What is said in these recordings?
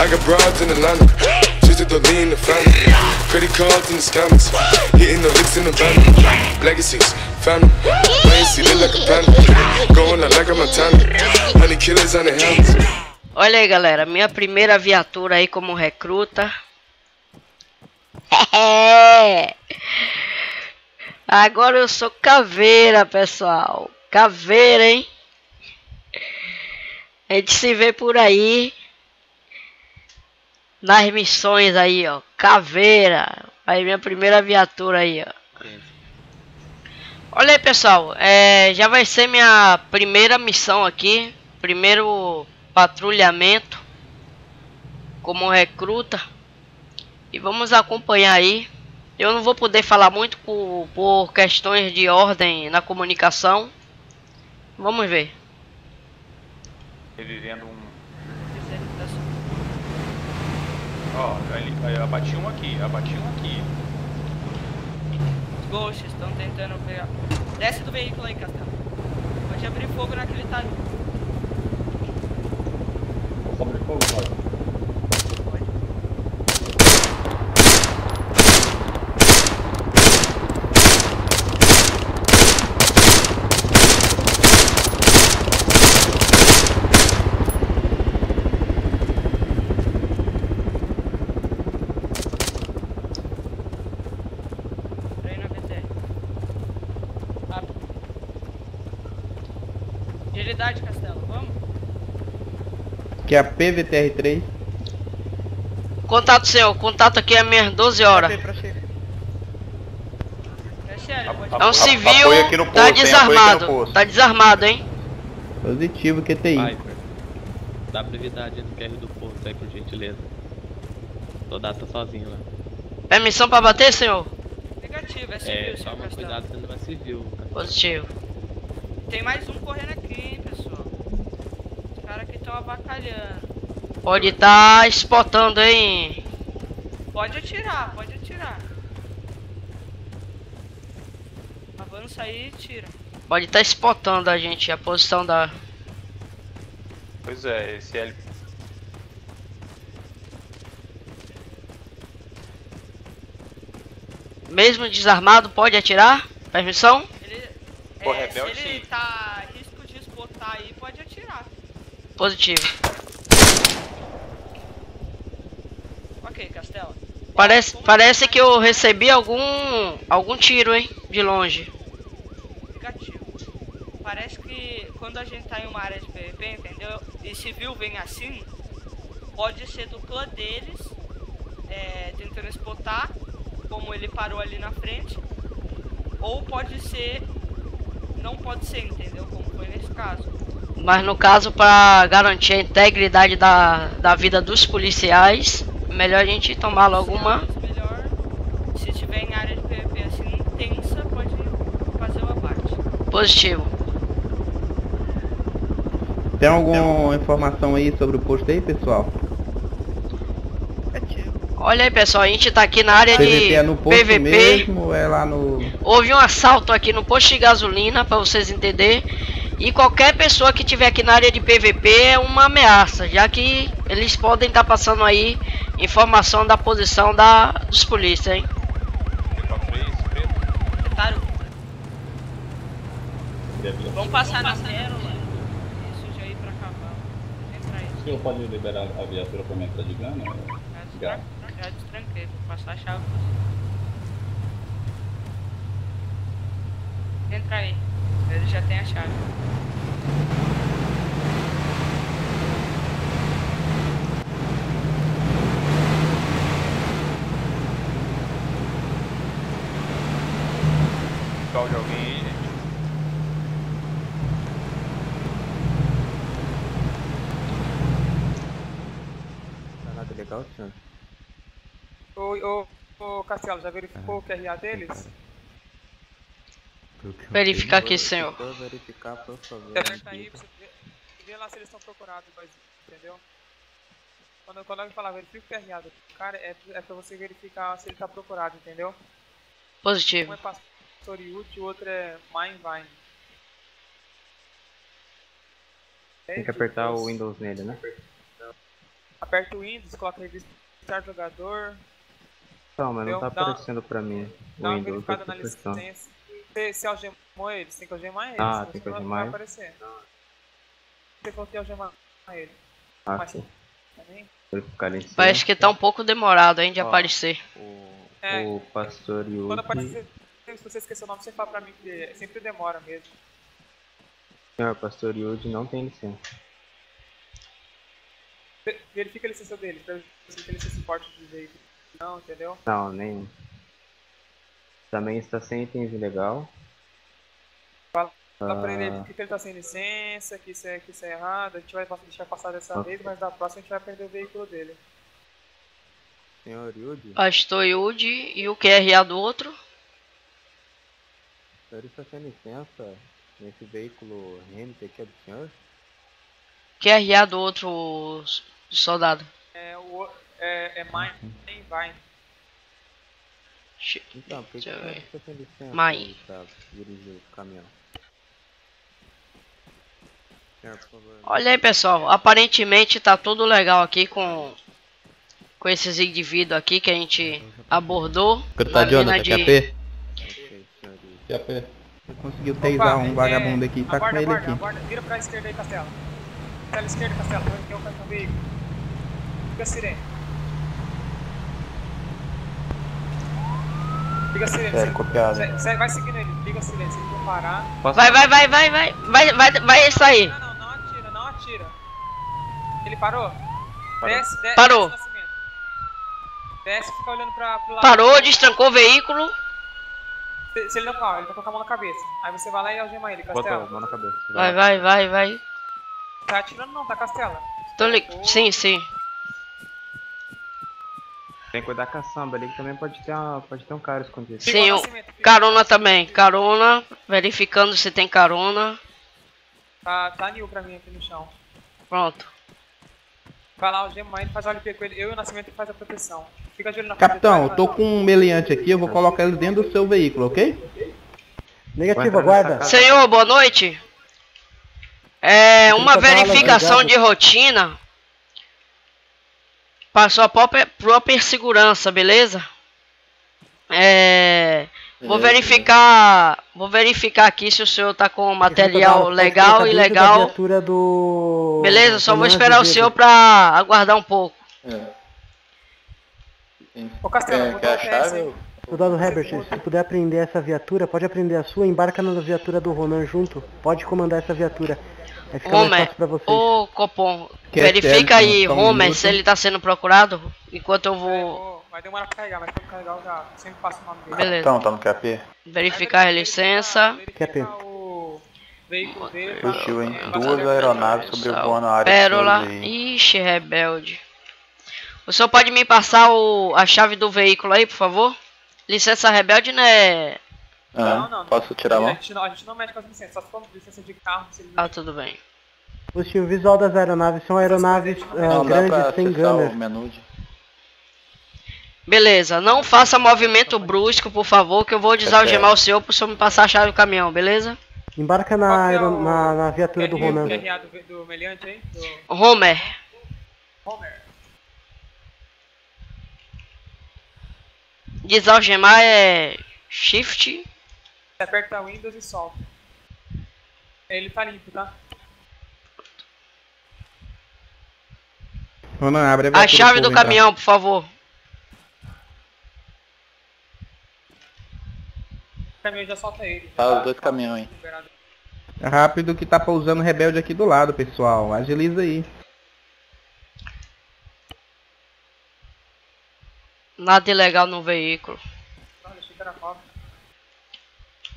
I got broads in Atlanta. Just to lean the family. Credit cards in the scammers. Hitting the licks in the van. Legacies, family. Look like a panda. Going out like a Montana. Honey killers on the helmets. Olha aí, galera, minha primeira viatura aí como recruta. Agora eu sou caveira, pessoal. Caveira, hein? A gente se vê por aí. Nas missões aí, ó. Caveira. Aí minha primeira viatura aí, ó. Olha aí, pessoal. É, já vai ser minha primeira missão aqui. Primeiro patrulhamento como recruta e vamos acompanhar aí eu não vou poder falar muito por, por questões de ordem na comunicação vamos ver. Revivendo um. Ó ali, eu abati um aqui abati um aqui. Os ghosts estão tentando pegar. Desce do veículo aí Castelo pode abrir fogo naquele talho. Sobre fogo, pode. Treina VT. Rápido. Agilidade, Castelo, vamos? Que é a PVTR3. contato seu contato aqui é minhas 12 horas É é um civil apoio aqui no tá posto, no desarmado tá desarmado hein Positivo QTI. Viper, dá brevidade no QR do porto aí, por gentileza. Tô data sozinho lá. permissão para bater senhor Negativo, é civil, É, senhor toma cuidado sendo uma civil. positivo Tem mais um correndo aqui, hein, pessoal. Os caras que estão avacalhando. pode estar tá spotando hein Pode atirar, pode atirar. Avança aí e tira. pode estar tá spotando a gente a posição da pois é esse L mesmo desarmado pode atirar permissão Ele. Pô, é, rebelde, se ele sim. tá risco de espotar aí, pode atirar. Positivo Ok, Castelo. Parece, parece que eu recebi algum algum tiro, hein, de longe. Negativo. Parece que quando a gente tá em uma área de PVP, entendeu? E civil vem assim, pode ser do clã deles, é, tentando espotar, como ele parou ali na frente, ou pode ser. Não pode ser, entendeu? Como foi nesse caso. Mas no caso, para garantir a integridade da, da vida dos policiais, melhor a gente tomar logo uma. Se tiver em área de PVP assim intensa, pode fazer o abate. Positivo. Tem alguma informação aí sobre o posto aí, pessoal? Olha aí, pessoal, a gente tá aqui na área de PVP é no posto PVP. mesmo é lá no... Houve um assalto aqui no posto de gasolina, para vocês entenderem. E qualquer pessoa que tiver aqui na área de PVP é uma ameaça, já que eles podem estar passando aí informação da posição da, dos polícias, hein? P4 preto Taru, Deve- vamos passar na pérola. Isso já ir pra cavalo. Entra aí. O senhor pode liberar a viatura para minha entrada de grana? Já destranquei, vou passar a chave. Entra aí. Ele já tem a chave. Igual de alguém aí, gente. Tá nada legal, senhor? Ô, ô, ô Castelo, já verificou o QRA deles? Verificar aqui, senhor. Vou verificar, por favor. Aperta aí pra você ver, ver lá se eles estão procurados, mas, entendeu? Quando, quando alguém falar verifica o QRA do cara, é, é pra você verificar se ele tá procurado, entendeu? Um Positivo. é Pastor Yut e o outro é Mindvine. Tem que apertar o Windows nele, né? Aperta o Windows, coloca revistar jogador, Não, mas não tá aparecendo pra mim. O dá uma Windows eu verificada na licença. Você, você algemou ele, você tem que algemar ele. Ah, tem que algemar vai ele. aparecer. Você falou que ia algemar ele. Ah, Mas sim. Parece que tá um pouco demorado hein, de Ó. aparecer. É, O pastor quando Yudi. aparecer, se você esquecer o nome, você fala pra mim que sempre demora mesmo. Senhor, pastor Yudi não tem licença. Ve- Verifica a licença dele, pra ver se tem licença forte de veículo. Não, entendeu? Não, nenhum. Também está sem itens ilegal. Fala pra ele Ah. que ele tá sem licença, que isso é, que isso é errado, a gente vai deixar passar dessa Ah. vez, mas da próxima a gente vai perder o veículo dele. Senhor Yudi, Pastor Yudi e o QRA do outro. o senhor está sem licença nesse veículo Renate aqui é do senhor? QRA do outro soldado. É, o, é, é mine, nem vai. Então, por que Deixa o eu senhor ver. está sem licença Mai. para dirigir o caminhão? Olha aí, pessoal. Aparentemente tá tudo legal aqui com com esses indivíduos aqui que a gente abordou. Tá, na Jonathan, de... QP. Você conseguiu taser um é, vagabundo aqui, tá com ele aqui. Vira pra esquerda aí, Castelo. Castelo esquerda, Castelo, vai ter um veículo. Liga a sirene. Liga a sirene. Sério, copiado. se- vai seguindo ele, liga a sirene, se ele não parar. Posso Vai, vai, vai, vai, vai. Vai, vai, vai sair. Não, não, não atira, não atira. Ele parou? Desce, desce. Parou. Desce, desce fica olhando pra, pro lado. Parou, destrancou o veículo. Se, se ele não parar, ele vai colocar a mão na cabeça. Aí você vai lá e algema ele, Bota a Castelo. mão na cabeça. Vai, vai, vai, vai. Tá atirando não, tá Castela. Tô li... Sim, sim. Tem que cuidar com a samba ali que também pode ter, uma, pode ter um cara escondido. Sim, o- fica- carona também. Carona. Verificando se tem carona. Tá, tá new pra mim aqui no chão. Pronto. Vai lá, algema ele, faz a LP com ele. Eu e o Nascimento faz a proteção. Fica de olho na Capitão, eu tô com um meliante aqui, eu vou colocar ele dentro do seu veículo, ok? Negativo, aguarda. Senhor, boa noite. É uma verificação de rotina para sua própria, própria segurança, beleza? É, vou Beleza. verificar, vou verificar aqui se o senhor tá com material legal e legal. Do... Beleza, só vou esperar o senhor pra aguardar um pouco. Ô Castelo, a chave? ou- Soldado Herbert, se puder aprender essa viatura, pode aprender a sua, embarca na viatura do Ronan junto, pode comandar essa viatura. Mais Homer, ô Copom, Quer verifica sério, aí, um Homer, se ele tá sendo procurado, enquanto eu É, vou Vai demorar pra carregar, mas quando carregar eu já sempre passo o nome dele. Beleza. Então, tá no QP? verificar a licença. Pra- Fugiu, hein? pra Duas aeronaves sobrevoando a área Pérola. Ixi, rebelde. O senhor pode me passar o, a chave do veículo aí, por favor? Licença rebelde, né? Ah, Não, não. Posso tirar a A gente, não, a gente não mexe com as licenças, só se for licença de carro, se ele Ah, tudo bem. Postinho, o visual das aeronaves são aeronaves ah, grandes sem gunner. Beleza, não faça movimento brusco, por favor, que eu vou desalgemar o senhor pro senhor me passar a chave do caminhão, beleza? Embarca na, é aero- o- na, na viatura do Ronan. Do, do meliante aí? Do Homer, Homer. desalgemar é shift. Você aperta Windows e solta. Ele tá limpo, tá? Ronan, abre a A chave do entrar. caminhão, por favor. O caminhão já solta ele. já Tá, os dois caminhões. É rápido que tá pousando rebelde aqui do lado, pessoal. Agiliza aí. Nada ilegal no veículo. Não, era cobra.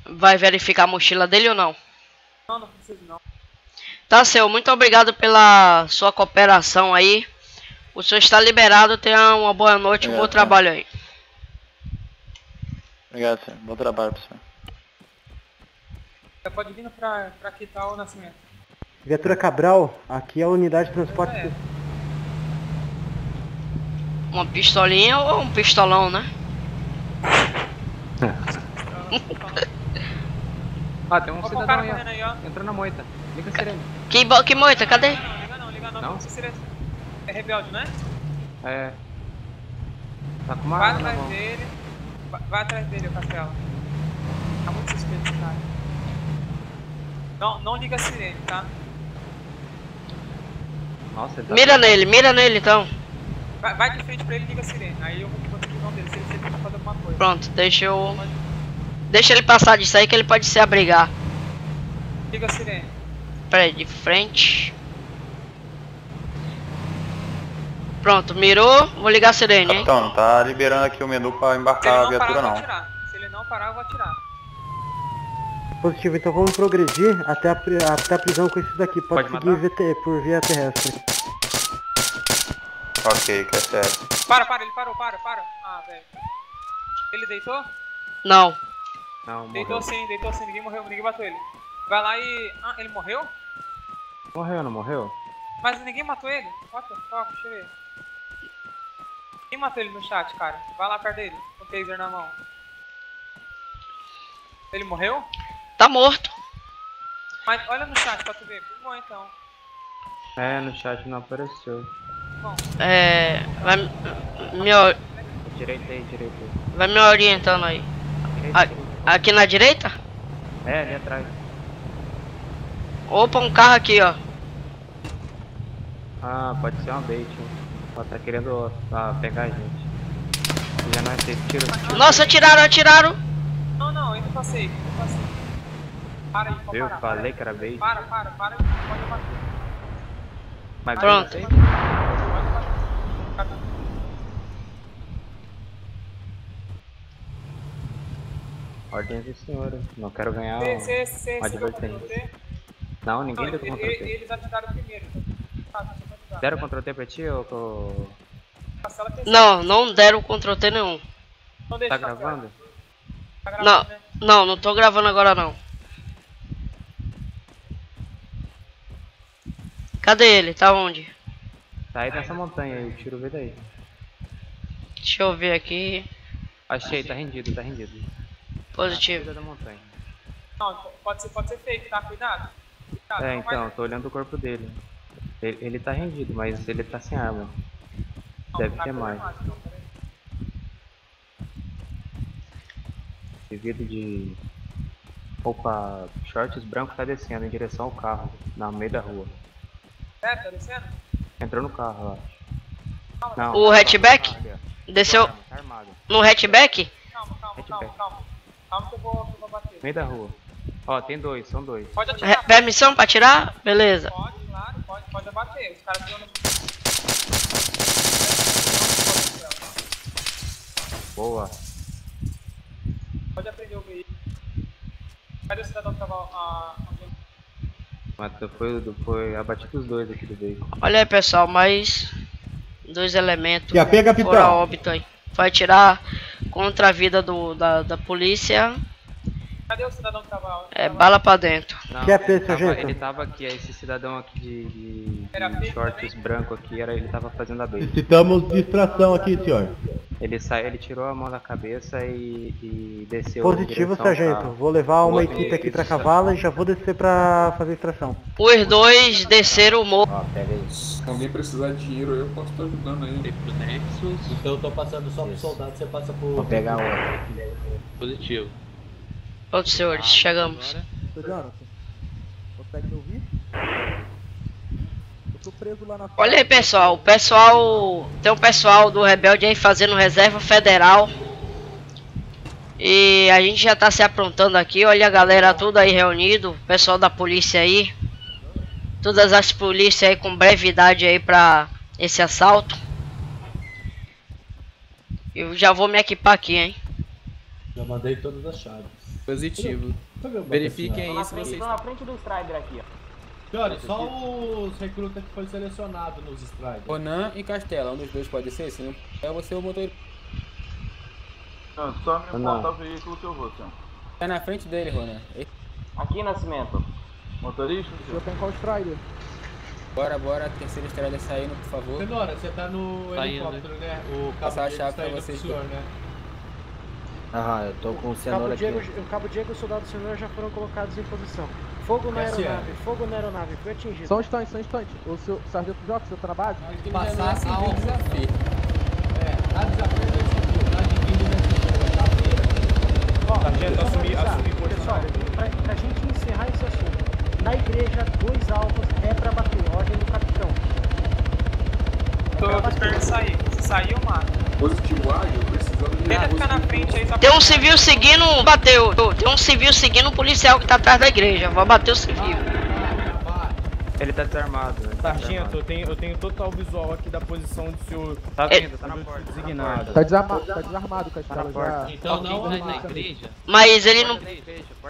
Vai verificar a mochila dele ou não? Não, não precisa não. Tá, senhor, muito obrigado pela sua cooperação aí. O senhor está liberado, tenha uma boa noite, um bom Obrigado, trabalho aí. Obrigado, senhor. Bom trabalho pro senhor. Você pode vir pra, pra quitar o nascimento. Viatura Cabral, aqui é a unidade de transporte. É. Uma pistolinha ou um pistolão, né? Ah, tem um Ó, o cidadão cara aí, correndo aí, ó. ó. Entrou na moita. Liga a sirene. Que, bo- que moita? Cadê? Não, liga não, liga não. Não? Seria- É rebelde, né? É. Tá com uma Vai atrás mão. dele. Vai, vai atrás dele, o Castelo. Tá muito suspeito cara. Não, não liga a sirene, tá? Nossa, ele tá Mira nele, mira nele então. Vai, vai de frente pra ele e liga a sirene. Aí eu vou botar aqui o nome dele, se ele, se ele fazer alguma coisa. Pronto, deixa eu. Deixa ele passar disso aí que ele pode se abrigar. Liga a sirene. Peraí, de frente. Pronto, mirou. Vou ligar a sirene, hein? Capitão, não tá liberando aqui o menu pra embarcar a parar, viatura vou não. Se ele não parar, eu vou atirar. Positivo, então vamos progredir até a, até a prisão com esse daqui. Pode, Pode seguir VT, por via terrestre. Ok, que é sério. Para, para, ele parou, para, para. Ah, velho. Ele deitou? Não. Não, Deitou morreu. sim, deitou sim, ninguém morreu, ninguém bateu ele. Vai lá e. Ah, ele morreu? Morreu, não morreu? Mas ninguém matou ele? What the fuck, deixa eu ver. Quem matou ele no chat, cara? Vai lá perto dele, com o taser na mão. Ele morreu? Tá morto. Mas olha no chat pra tu ver. Bom então. É, no chat não apareceu. Bom, É. Vai me, Direita aí, direita aí. vai me orientando aí. Direita, A- direita. Aqui na direita? É, ali atrás. Opa, um carro aqui, ó. Ah, pode ser uma bait. hein. Ela tá querendo ah, pegar a gente. Já não é safe, tira, tira. Nossa, atiraram, atiraram. não, não, ainda safe, ainda safe. Para aí, pode Eu parar. falei que era bait. Para, para, para, pode bater. Mas Pronto. Pode bater. Cara, Ordens do senhor. Não quero ganhar Você, um- você, você, uma advertência. contra? Não, Não, ninguém deu ele- contra ele- T. eles atiraram primeiro. Tá, usar. Deram contra T pra ti ou tô... Não, não deram Ctrl T nenhum. Não deixa, Tá gravando? Tá Não, gravando, né? não, não tô gravando agora não. Cadê ele? Tá onde? Tá aí nessa montanha aí, o tiro veio daí. Deixa eu ver aqui. Achei, tá rendido, tá rendido. Positivo. Da montanha. Não, pode ser, pode ser fake, tá? Cuidado. Cuidado, É, então, tô olhando o corpo dele. Ele, ele tá rendido, mas ele tá sem arma. não, Deve tá ter mais. peraí. Devido de roupa shorts branco tá descendo em direção ao carro, na meio da rua. É, tá descendo? Entrou no carro, eu acho. Não, O tá hatchback? ali, ó. Desceu Tá armado. no hatchback? Calma, calma, Hatchback. calma, calma. Calma que eu vou, que eu vou bater. Meio da rua. Ó, tem dois, são dois. Pode Re- atirar, Permissão pra tirar? Beleza. pode, claro, pode, pode abater. Os caras estão no... Boa. Pode aprender o veículo. Cadê o cidadão que tava... Ah, onde ele- Matou, foi, foi abatido os dois aqui do veículo. Olha aí, pessoal, mais dois elementos Já pega, capitão. foram a óbito aí. Vai tirar contra a vida do, da, da polícia. Cadê o cidadão que tava... É bala pra dentro. Não, Que é ele, tava, sargento? ele tava aqui, esse cidadão aqui de, de- Era de shorts também? branco aqui, era, ele tava fazendo a bait. Necessitamos distração aqui, senhor. Ele saiu, ele tirou a mão da cabeça e, e desceu. Positivo, sargento. carro. Vou levar uma equipe aqui pra cavala e já vou descer pra fazer extração. Os dois desceram o morro. Ó, pega. Se alguém precisar de dinheiro, eu posso estar ajudando aí. Tem pro Nexus. Então eu tô passando só pro soldado, você passa pro. Vou pegar outra. Positivo. Pronto, senhores, chegamos. Agora, Jonathan, consegue me ouvir? Eu tô preso lá na Olha aí, pessoal. O pessoal. Tem um pessoal do Rebelde aí fazendo reserva federal. E a gente já tá se aprontando aqui. Olha a galera tudo aí reunido. O pessoal da polícia aí. Todas as polícias aí com brevidade aí pra esse assalto. Eu já vou me equipar aqui, hein. Já mandei todas as chaves. Positivo. Verifiquem aí se vocês. na frente do Strider aqui, ó. Senhores, só os recrutas que foi selecionado nos Strider. Ronan e Castela, um dos dois pode ser, se não é você o motorista. Não, só me Não. importa o veículo que eu vou, senhor. Tá na frente dele, Ronan. Aqui, Nascimento. Motorista, senhor? tem qual Strider? Bora, bora, terceira estrada saindo, por favor. Senhora, você tá no Tá helicóptero, né? O Passar a chave pra vocês pro senhor, né? Aham, eu tô com o O cenoura Diego, aqui. o Cabo Diego e o soldado cenoura já foram colocados em posição. Fogo na aeronave, fogo na aeronave, foi atingido. Só um instante, só um instante. O seu Sargento Jota, você tá na base? Passar a um desafio. É, dá desafio da civil, dá de guinda da civil, Ó, Sargento, só pra assumir- assumir Pessoal, pra, pra gente encerrar esse assunto. Na igreja, dois alvos é pra bater, ordem do capitão. Tô, tô esperando sair. Se sair, eu mato. Positivo ágil, precisando de Tenta ficar na frente aí, só Tem um civil seguindo, bateu. Tem um civil seguindo o policial que tá atrás da igreja. Vou bater o civil. Ele tá desarmado. ele tá Sargento, desarmado. eu tenho, eu tenho total visual aqui da posição do senhor. Tá É- vindo, tá na porta. Designado. Tá desarmado, tá desarmado, Tá Castelo. na porta. Já... Então não Alguém vai na marca. igreja. Mas ele não,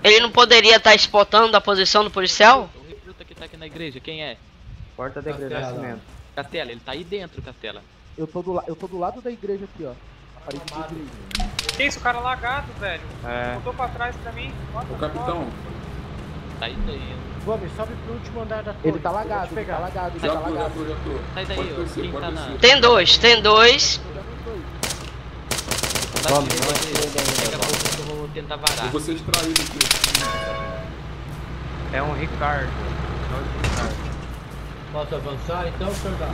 ele não poderia estar spotando a posição do policial? O recruta que tá aqui na igreja, quem é? Porta da igreja, Castela. nascimento. Castela, ele tá aí dentro, Castela. Eu tô, do la... eu tô do lado da igreja aqui, ó. Parede. Que isso, o cara lagado, velho. É. Voltou pra trás pra mim. What Ô capitão, Tá aí dentro. Gomes, sobe pro último andar da torre. Ele tá lagado, ele pegar. tá lagado, ele já tá tô, já lagado. tô, já tô. Sai daí, ó. Quem tá na-. Tem dois, tem dois. Tá Vamos, Daqui a pouco eu vou tentar Eu varar. vou ser extraído aqui. É um Ricardo. É o Ricardo. Posso avançar então, soldado?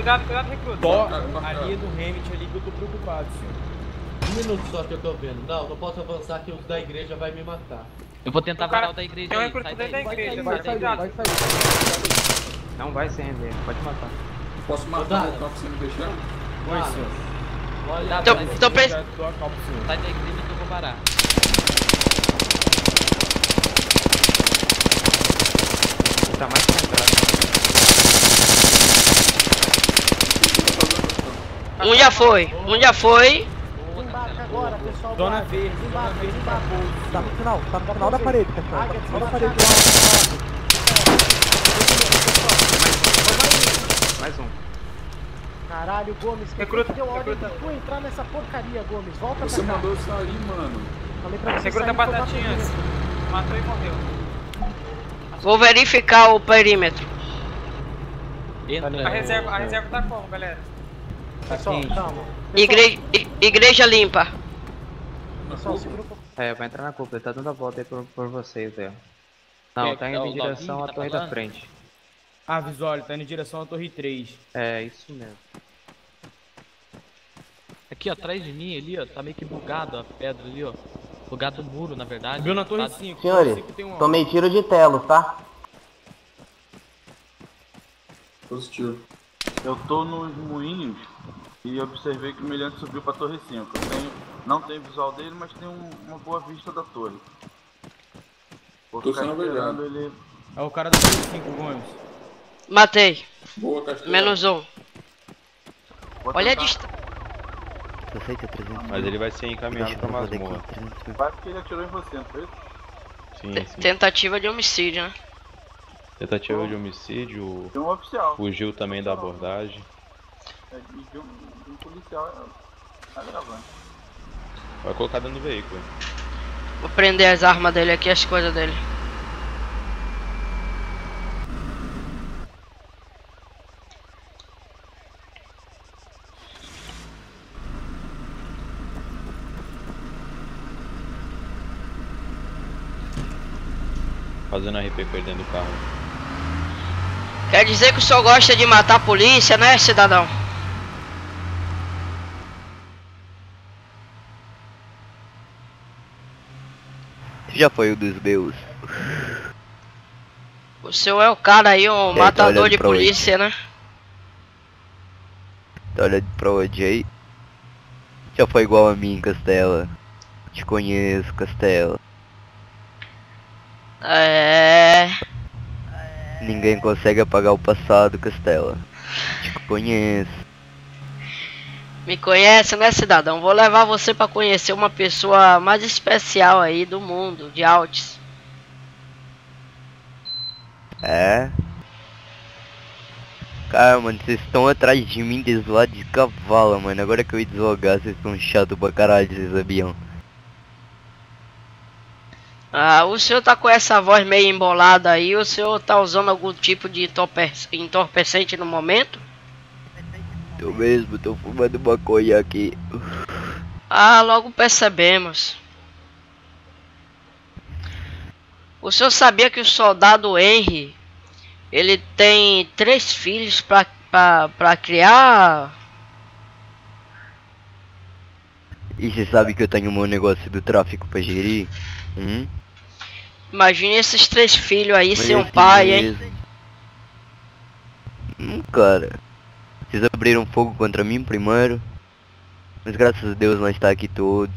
Cuidado, cuidado, recruta. Tó, marcado. ali é do Remit ali que eu tô preocupado, senhor. Um minuto só que eu tô vendo. Não, não posso avançar que os da igreja vai me matar. Eu vou tentar O cara- varar o da igreja tem um recruta dentro da igreja, Vai vai, sair, cuidado. vai sair. Não vai se render, pode matar. Posso matar o pra você me deixar? Oi, senhor. Olha, Tô, tô, daí, pe- Já dou a calma pro senhor. Sai da igreja que eu vou varar. Ele tá mais centrado. Um já foi, um já foi. Embarca agora, pessoal. do Zona Águia. verde, Embarca, verde. Tá no final, tá no final da parede, Castelo. Tá no final da parede. Mais um. Caralho, Gomes, que Recruta, deu ordem recruta. pra tu entrar nessa porcaria, Gomes. Volta Você pra cá. mandou eu sair, mano. Falei pra você Recruta batatinha. Matou e morreu. Vou verificar o perímetro. Entra. A reserva, a reserva tá como, galera? Pessoal, calma. Igre, igreja limpa. Pessoal, segura um pouco. É, vai entrar na cúpula, ele tá dando a volta aí por, por vocês aí, ó. Não, é tá que indo tá? em O direção à tá torre da frente. Ah, visual, ele tá indo em direção à torre 3. É, isso mesmo. Aqui, ó, atrás de mim ali, ó. Tá meio que bugado a pedra ali, ó. Bugado o muro, na verdade. Viu na torre Tá- 5. Senhores, tem um tomei tiro de telos, tá? Positivo. Eu tô nos moinhos e observei que o Meliante subiu pra torre 5. Eu tenho, não tenho visual dele, mas tenho um- uma boa vista da torre. Vou Tô ficar sendo esperando obrigado. ele. É o cara da torre 5, Gomes. Matei. Boa, Castelo. Menos um. Vou Olha a tentar- distância. Mas ele vai ser encaminhado pra masmorra. Quase que ele atirou em você, não foi? Sim, sim. Tentativa de homicídio, né? Tentativa de homicídio. Tem um oficial. Fugiu também da abordagem. É, e de um, de um policial é agravante. Vai colocar dentro do veículo. Vou prender as armas dele aqui, as coisas dele. Fazendo RP com ele dentro do carro. Quer dizer que o senhor gosta de matar a polícia, né, cidadão? Já foi o dos meus. O senhor é o cara aí, um É, tá matador de pra onde? polícia, né? Tá olhando pra onde aí? Já foi igual a mim, Castela. Te conheço, Castela. É. Ninguém consegue apagar o passado, Castela. Te conheço. Me conhece, né, cidadão? Vou levar você pra conhecer uma pessoa mais especial aí do mundo, de Altis. É? Cara, mano, vocês estão atrás de mim desde lá de cavalo, mano. Agora que eu ia deslogar, vocês estão chato pra caralho, vocês sabiam? Ah, o senhor tá com essa voz meio embolada aí, o senhor tá usando algum tipo de entorpe- entorpecente no momento? Eu mesmo tô fumando maconha aqui. Ah, logo percebemos. O senhor sabia que o soldado Henry ele tem três filhos pra, pra, pra criar? E você sabe que eu tenho meu negócio do tráfico pra gerir? Hum? Imagine esses três filhos aí sem um pai, hein? mesmo. Hum, cara. Vocês abriram fogo contra mim primeiro. Mas graças a Deus nós está aqui todos.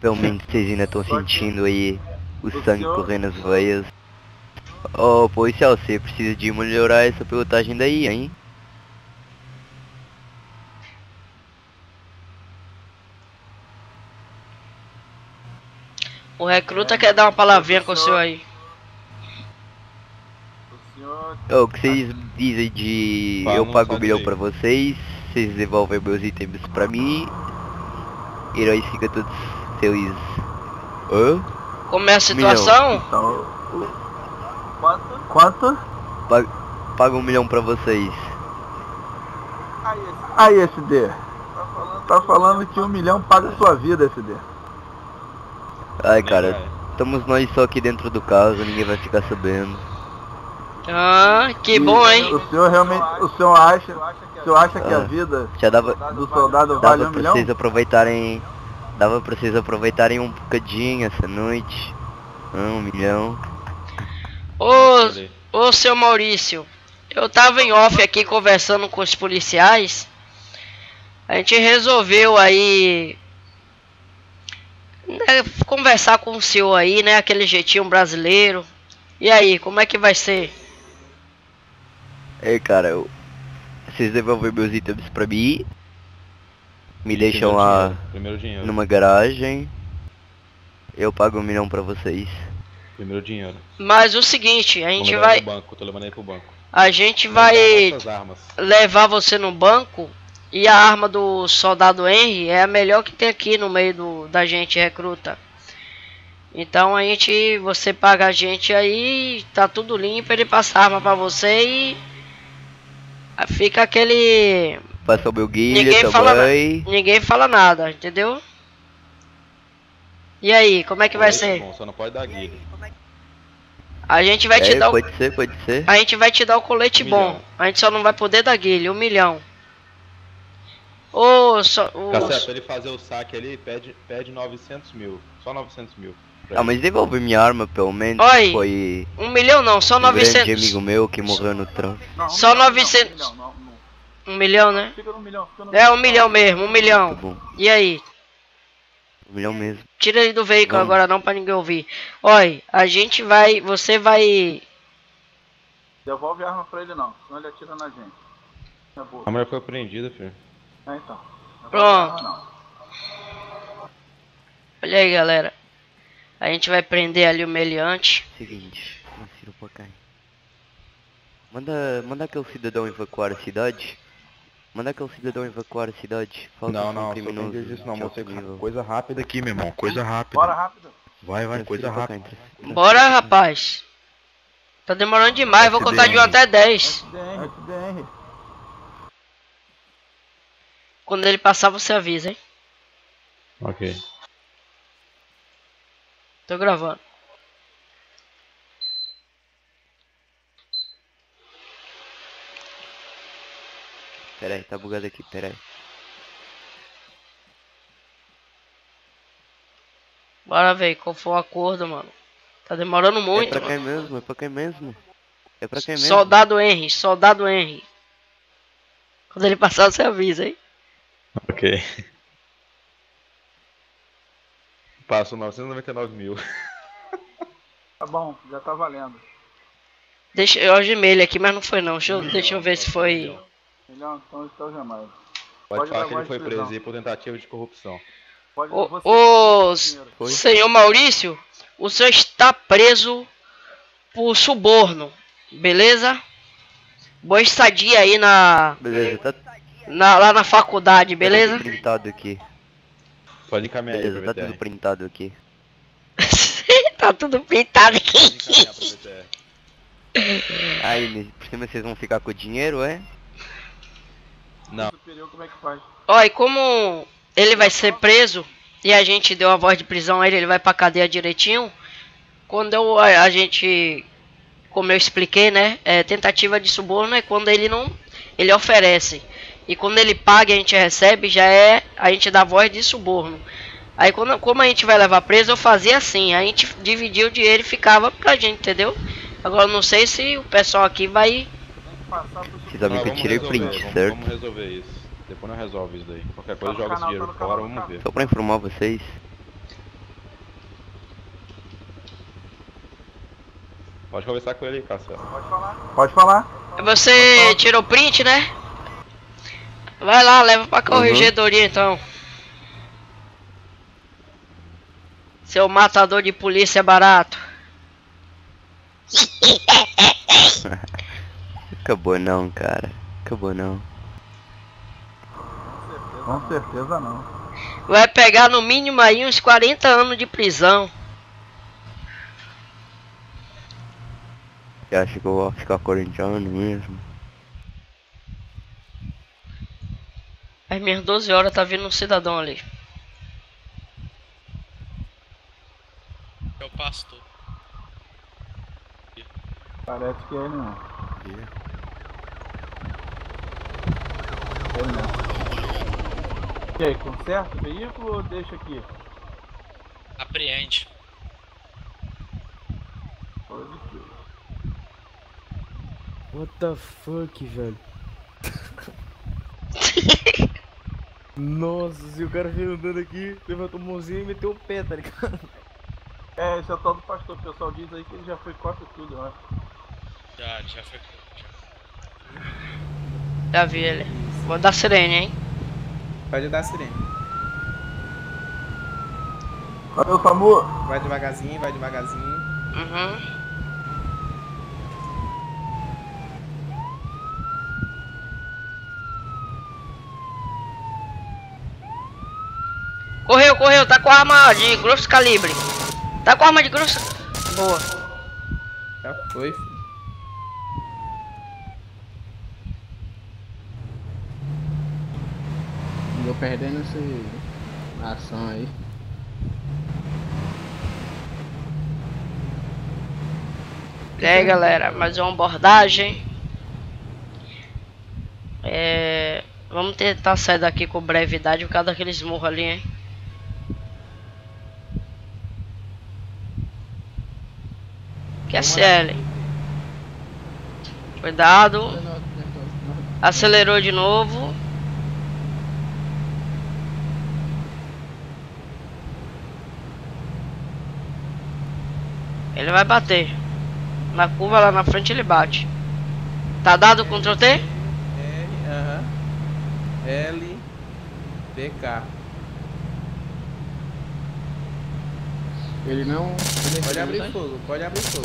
Pelo menos vocês ainda estão sentindo aí o sangue correndo nas veias. Oh, policial, você precisa de melhorar essa pilotagem daí, hein? O recruta quer dar uma palavrinha com o senhor aí. Oh, o que vocês dizem de Fala, eu pago um milhão pra vocês, vocês devolvem meus itens pra mim e nós fica todos felizes. Hã? Como é a situação? Então, Quanto? Quanto? Pa paga um milhão pra vocês. Aí, SD. Tá falando que um milhão paga sua vida, SD. Ai, cara, estamos nós só aqui dentro do carro, ninguém vai ficar sabendo. Ah, que bom, hein? O senhor realmente, o senhor acha, o senhor acha que a Ah, vida Já dava, do soldado vale dava um pra vocês aproveitarem, dava pra vocês aproveitarem um bocadinho essa noite. Ah, um milhão. Ô, ô seu Maurício, eu tava em off aqui conversando com os policiais. A gente resolveu aí conversar com o senhor aí, né? Aquele jeitinho brasileiro. E aí, como é que vai ser? É, cara, eu, vocês devolvem meus itens pra mim. Me deixam lá dinheiro, Primeiro dinheiro. numa garagem. Eu pago um milhão pra vocês. Primeiro dinheiro. Mas o seguinte, a gente vai. banco, tô levando ele pro banco. A gente vai levar você no banco e a arma do soldado Henry é a melhor que tem aqui no meio do, da gente recruta. Então a gente, você paga a gente aí, tá tudo limpo, ele passa a arma pra você e fica aquele Passa o meu guia ninguém fala, também. ninguém fala nada, entendeu? E aí, como é que vai Esse ser? Bom, só não pode dar guilha. A gente vai te É, dar o, pode ser, pode ser. a gente vai te dar o colete Um bom. milhão. A gente só não vai poder dar guilha, um milhão. Ô, só, o, Cacete, pra ele fazer o saque ali, pede, pede 900 mil. Só 900 mil. Ah, mas devolve minha arma pelo menos. Oi. Foi um milhão não, só um grande 900. amigo meu que morreu no trânsito. Só 900. Um milhão, né? Fica no milhão, fica no É um milhão mesmo, um milhão. Tá bom. E aí? Um milhão mesmo. Tira ele do veículo Vamos. agora não pra ninguém ouvir. Olha, a gente vai. Você vai. Devolve a arma pra ele não, senão ele atira na gente. É. A mulher foi apreendida, filho. É então. Pronto. não. Olha aí, galera. A gente vai prender ali o meliante. Seguinte, pra cá. Manda, manda aquele cidadão evacuar a cidade. Manda aquele cidadão evacuar a cidade. Fala Não, um não, criminoso tem isso não, nível. coisa rápida aqui, meu irmão, coisa rápida. Bora rápido. Vai, vai, coisa rápida. Bora, rapaz. Tá demorando demais, vou contar de 1 até 10. SDR. SDR. Quando ele passar, você avisa, hein? Ok. Tô gravando. Pera aí, tá bugado aqui, pera aí. Bora ver qual foi o acordo, mano. Tá demorando É muito, pra mano. quem mesmo, é pra quem mesmo. É pra quem mesmo. Soldado Henry, soldado Henry. Quando ele passar, você avisa, hein? Ok. Passou 999 mil. Tá bom, já tá valendo. Deixa eu algemei ele aqui, mas não foi não. Deixa eu, deixa eu ver se foi. Milhão, então está jamais. Pode, Pode falar que ele foi prisão. preso aí por tentativa de corrupção. Pode dinheiro. Foi? senhor Maurício, o senhor está preso por suborno, beleza? Boa estadia aí na, Beleza, tá, na lá na faculdade, tá beleza? tudo printado aqui. Pode encaminhar aí Beleza, pra tá tudo printado aqui. tá tudo pintado aqui. Aí, por cima vocês vão ficar com o dinheiro, é? Não. Superior, como é que faz? Ó, e como ele vai ser preso e a gente deu a voz de prisão a ele, ele vai pra cadeia direitinho. Quando eu, a, a gente, como eu expliquei, né? É, tentativa de suborno é quando ele não. Ele oferece. E quando ele paga e a gente recebe, já é. A gente dá voz de suborno. Aí quando, como a gente vai levar preso, eu fazia assim. A gente dividia o dinheiro e ficava pra gente, entendeu? Agora eu não sei se o pessoal aqui vai. Vocês sabem que eu tirei resolver, print, vamos- certo? Vamos resolver isso. Depois nós resolve isso daí. Qualquer coisa joga esse dinheiro fora, vamos ver. Só pra informar vocês. Pode conversar com ele aí, Castelo. Pode falar. Pode falar. Você tirou print, né? Vai lá, leva pra corregedoria então. Seu matador de polícia é barato. Acabou não, cara. Acabou não. Com certeza não. Vai pegar no mínimo aí uns 40 anos de prisão. Você acha que eu vou ficar corintiano mesmo? Às minhas 12 horas tá vindo um cidadão ali. É o pastor. Parece que é ele não. Ele não. E aí, conserta o veículo ou deixa aqui? Apreende. Pode. What the fuck, velho? Nossa, se o cara veio andando aqui, levantou a mãozinha e meteu o pé, tá ligado? É, esse é o tal do pastor. O pessoal diz aí que ele já foi contra tudo, eu acho. Já, já foi. Já vi ele. Vou dar sirene, hein? Pode dar sirene. Valeu, Samu! Vai devagarzinho, vai devagarzinho. Uhum. Correu, tá com arma de grosso calibre. Tá com arma de grosso. Boa. Já foi. Vou perdendo essa ação aí. E aí galera, mais uma abordagem. É, vamos tentar sair daqui com brevidade por causa daqueles morros ali, hein? QSL. Cuidado. Acelerou de novo. Ele vai bater. Na curva lá na frente ele bate. Tá dado Ctrl T? R, aham. L, D, Ele não. Pode abrir fogo, pode abrir fogo.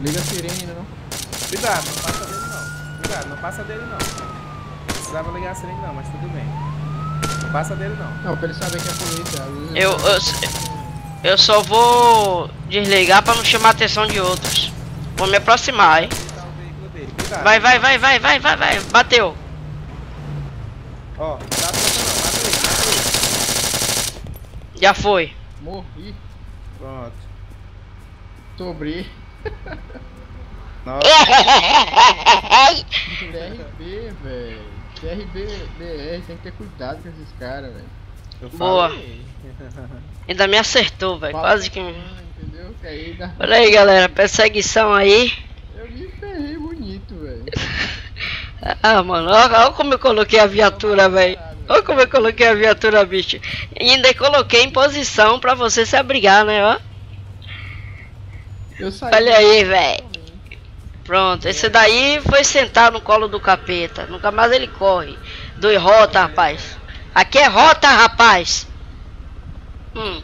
Liga a sirene ainda não. Cuidado, não passa dele não. Cuidado, não passa dele não. Não precisava ligar a sirene não, mas tudo bem. Não passa dele não. Não, pra ele saber que é polícia. às vezes Eu, eu, eu só vou desligar pra não chamar a atenção de outros. Vou me aproximar, hein? Vai, vai, vai, vai, vai, vai, vai. Bateu. Ó, não dá pra não, mata ele, mata ele. Já foi. Morri. Pronto. Sobre. Nossa. TRB, velho. TRB, BR, tem que ter cuidado com esses caras, velho. Eu Boa. Ainda me acertou, velho. Quase que. Entendeu? Olha aí, galera. Perseguição aí. Eu me ferrei bonito, velho. Ah, mano. Olha, olha como eu coloquei a viatura, velho. Olha como eu coloquei a viatura, bicho. E ainda coloquei em posição pra você se abrigar, né? Ó. Eu saí. Olha aí, velho. Pronto, esse daí foi sentar no colo do capeta. Nunca mais ele corre. Dois rota, rapaz. Aqui é rota, rapaz. Hum.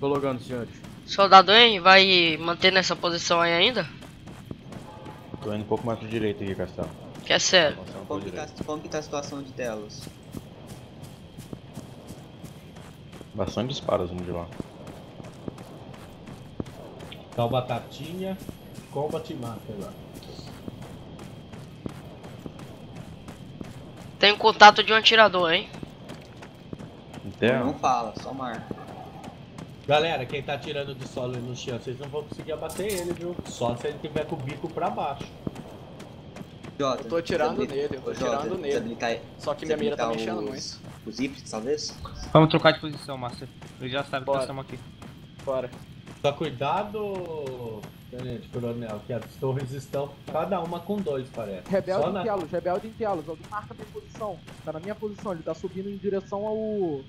Tô logando, senhores. Soldado hein? Vai manter nessa posição aí ainda? Tô indo um pouco mais pro direito aqui, Castelo. Que é sério. Como que, tá, como que tá a situação de telas? Bastante disparos vindo de lá. Tá o Batatinha, Combat Master lá. Tem um contato de um atirador, hein? Terra? Não fala, só marca. Galera, quem tá tirando de solo no chão, vocês não vão conseguir abater ele, viu? Só se ele tiver com o bico pra baixo. Jota, Eu tô atirando nele, eu tô atirando nele. Só que minha mira tá mexendo os- Os híbridos, talvez? Vamos trocar de posição, Master. Ele já sabe que Bora. nós estamos aqui. Bora. Só cuidado, tenente coronel, que as torres estão cada uma com dois, parece. Rebelde Só em na... Telos, rebelde em Telos. Alguém marca minha posição. Tá na minha posição, ele tá subindo em direção ao.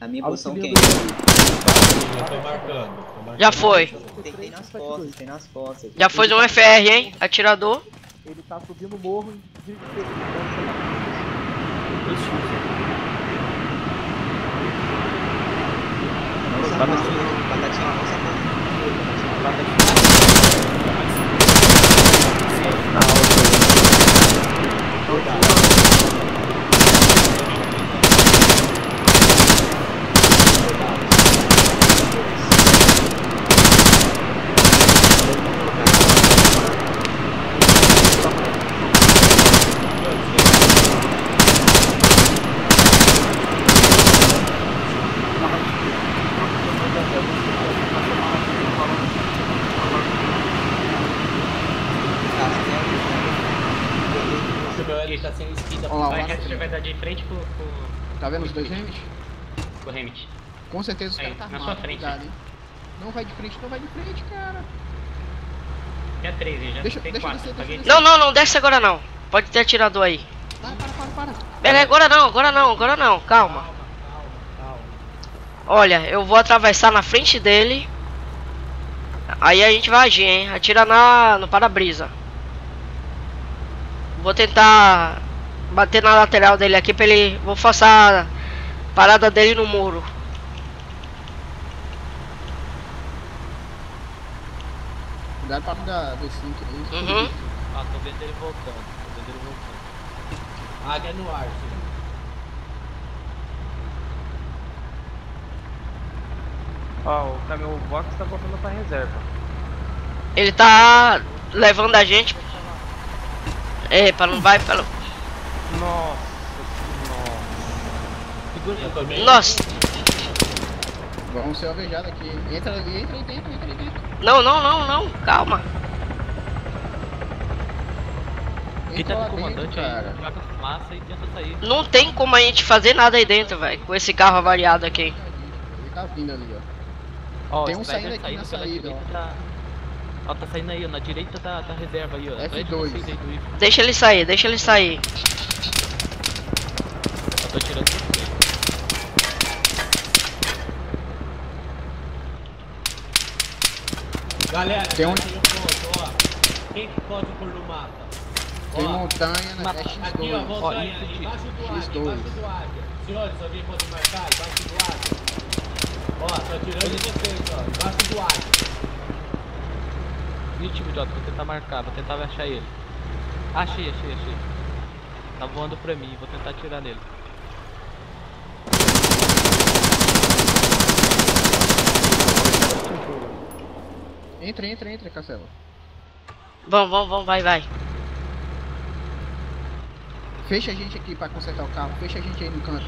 Na minha ao posição quem? cilindro. Tô marcando. tô marcando. Já foi. Tem, tem nas costas, tem nas costas. Já foi um FR, hein? Atirador. Ele tá subindo o morro em direção. Não se aposta, não. Batatinha, não se aposta. O meu ele tá sem esquina. Vamos lá, Vai, Master. que você vai dar de frente pro. pro... Tá vendo os dois Remit? pro Remit. Com certeza os caras tá na armado. sua frente. cuidado, hein? Não vai de frente, não vai de frente, cara. 3 aí, já Deixa- tem deixa eu 4. descer, deixa Não, não, não desce agora não. Pode ter atirador aí. Para, para, para, para. Pera aí, agora não, agora não, agora não. Calma. Olha, eu vou atravessar na frente dele. Aí a gente vai agir, hein? Atira na, no para-brisa. Vou tentar bater na lateral dele aqui pra ele. Vou forçar a parada dele no muro. Cuidado pra não dar V5 aí. Uhum. Ah, tô vendo ele voltando. Tô vendo ele voltando. Águia no ar, filho. Ó, o caminhão box tá voltando pra reserva. Ele tá levando a gente. Epa, não vai pelo. Nossa, nossa. Nossa, Vamos ser alvejados aqui. Entra ali, entra aí dentro, entra aí dentro. não, não, não, não, calma. Quem tá comandante cara. joga fumaça e tenta sair. Não tem como a gente fazer nada aí dentro, velho, com esse carro avariado aqui. Ele tá vindo ali, ó. Ó, Tem um saindo aqui na saída, ó. Da... Ó, tá saindo aí, ó, na direita da, da reserva aí, ó. atrás de F2. vocês aí do Ivo. Deixa ele sair, deixa ele sair. Eu tô tirando. Galera, Tem um- ó. Quem pode pôr no mapa? Tem Ó, montanha na é Aqui, ó, X2. montanha, embaixo do águia, X2. embaixo do águia. Senhores, alguém pode marcar? Embaixo do águia. Ó, tô atirando em vocês, ó, embaixo do águia. Nítido, idiota, vou tentar marcar, vou tentar achar ele. Achei, achei, achei. Tá voando pra mim, vou tentar atirar nele. Entra, entra, entra, Castelo. Vamos, vamos, vamos, vai, vai. Fecha a gente aqui pra consertar o carro. Fecha a gente aí no canto.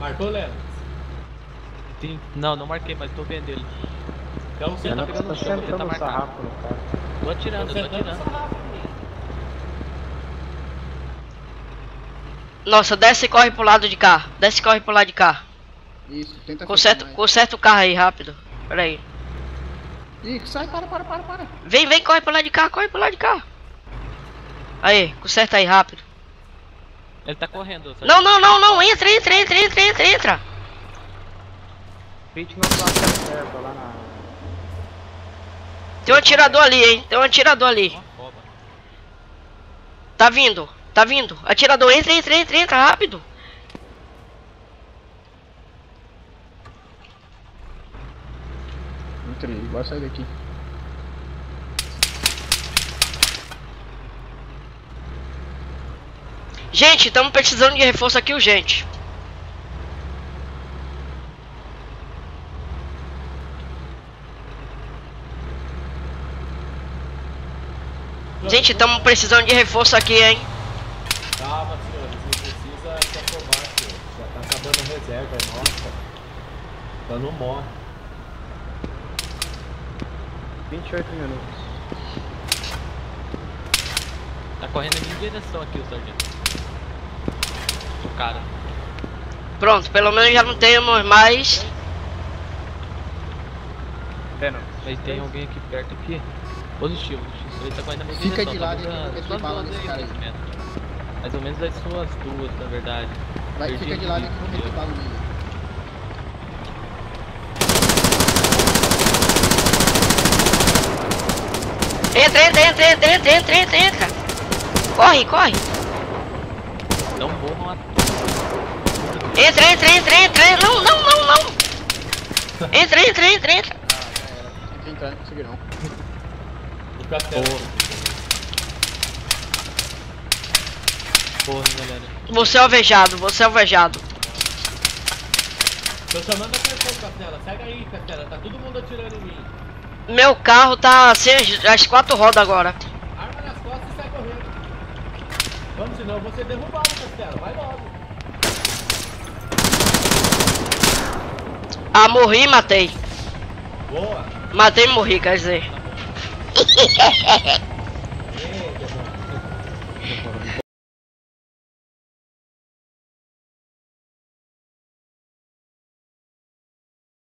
Marcou, Léo? Sim. Não, não marquei, mas tô vendo ele. Então você tá tá pegando no sentando chão, vou tentar o Tô atirando, Tô atirando. Nossa, desce e corre pro lado de cá. Desce e corre pro lado de cá. Isso, tenta Conserta, conserta o carro aí rápido. Pera aí. Ih, sai, para, para, para, para. Vem, vem, corre pro lado de cá, corre pro lado de cá. Aí, conserta aí rápido. Ele tá correndo. Não, não, não, não, entra, entra, entra, entra, entra, entra. Pit não reserva lá na. Tem um atirador ali, hein? Tem um atirador ali. Tá vindo, tá vindo. Atirador, entra, entra, entra, entra, rápido. Entrei, bora sair daqui. Gente, estamos precisando de reforço aqui urgente. Gente, estamos precisando de reforço aqui, hein? Calma, senhores, não precisa se afobar, senhor. Já tá acabando a reserva, é nossa. Então não morre. 28 minutos. Tá correndo em minha direção aqui o sargento. O cara. Pronto, pelo menos já não temos mais. Mas tem alguém aqui perto aqui. Positivo. Ele tá correndo na minha Fica de lado, porque suas tem bala duas nesse cara aí. mais ou menos. As suas duas, na verdade. Vai, Perdi fica de lado vista eu vou meter bala nele. Entra, entra, entra, entra, entra, entra, entra, entra. Corre, corre. Não morram a Entra, entra, entra, entra. Não, não, não, não. Entra, entra, entra, entra. Tem que entrar, não consegui não. Castelo. Porra, galera. Você é alvejado, você é alvejado. Tô chamando a atenção, Castela. Segue aí, Castela. Tá todo mundo atirando em mim. Meu carro tá sem as, as quatro rodas agora. Arma nas costas e sai correndo. Vamos, senão eu vou ser derrubado, Castela. Vai logo. Ah, morri e matei. Boa. Matei e morri, quer dizer. Yeah.